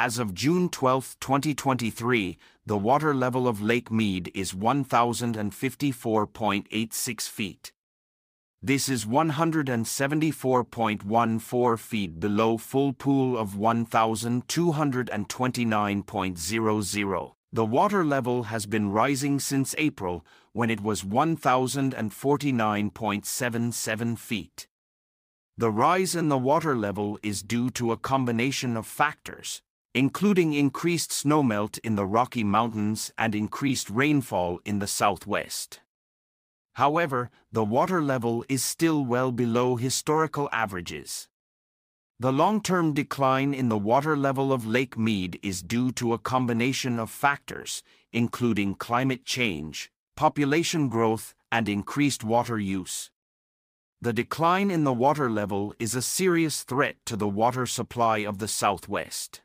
As of June 12, 2023, the water level of Lake Mead is 1,054.86 feet. This is 174.14 feet below full pool of 1,229.00. The water level has been rising since April, when it was 1,049.77 feet. The rise in the water level is due to a combination of factors, including increased snowmelt in the Rocky Mountains and increased rainfall in the southwest. However, the water level is still well below historical averages. The long-term decline in the water level of Lake Mead is due to a combination of factors, including climate change, population growth, and increased water use. The decline in the water level is a serious threat to the water supply of the Southwest.